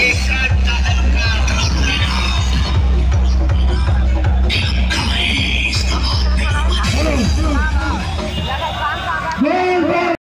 Yes,